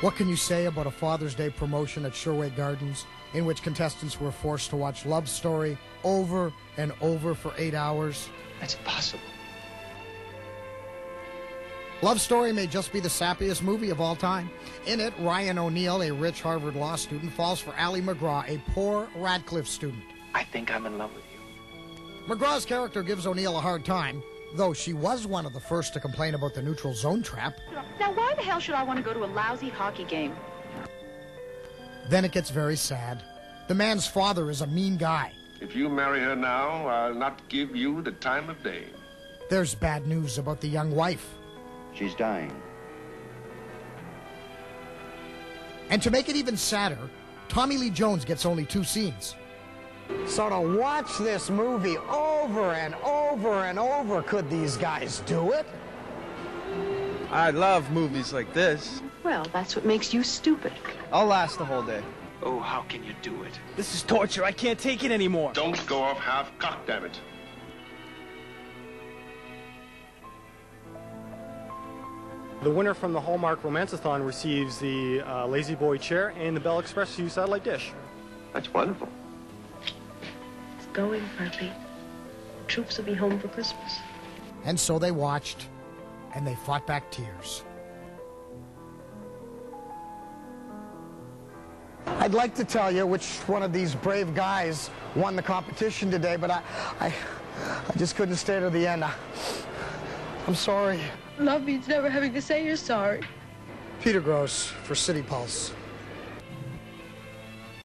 What can you say about a Father's Day promotion at Sherway Gardens in which contestants were forced to watch Love Story over and over for eight hours? That's impossible. Love Story may just be the sappiest movie of all time. In it, Ryan O'Neal, a rich Harvard law student, falls for Ali MacGraw, a poor Radcliffe student. I think I'm in love with you. MacGraw's character gives O'Neal a hard time, though she was one of the first to complain about the neutral zone trap. Now, why the hell should I want to go to a lousy hockey game? Then it gets very sad. The man's father is a mean guy. If you marry her now, I'll not give you the time of day. There's bad news about the young wife. She's dying. And to make it even sadder, Tommy Lee Jones gets only two scenes. So to watch this movie over and over and over, could these guys do it? I love movies like this. Well, that's what makes you stupid. I'll last the whole day. Oh, how can you do it? This is torture. I can't take it anymore. Don't go off half cocked, damn it. The winner from the Hallmark Romanceathon receives the uh, La-Z-Boy chair and the Bell ExpressVu satellite dish. That's wonderful. It's going, Harpy. Troops will be home for Christmas. And so they watched, and they fought back tears. I'd like to tell you which one of these brave guys won the competition today, but I, I, I just couldn't stay to the end. I, I'm sorry. Love means never having to say you're sorry. Peter Gross for City Pulse.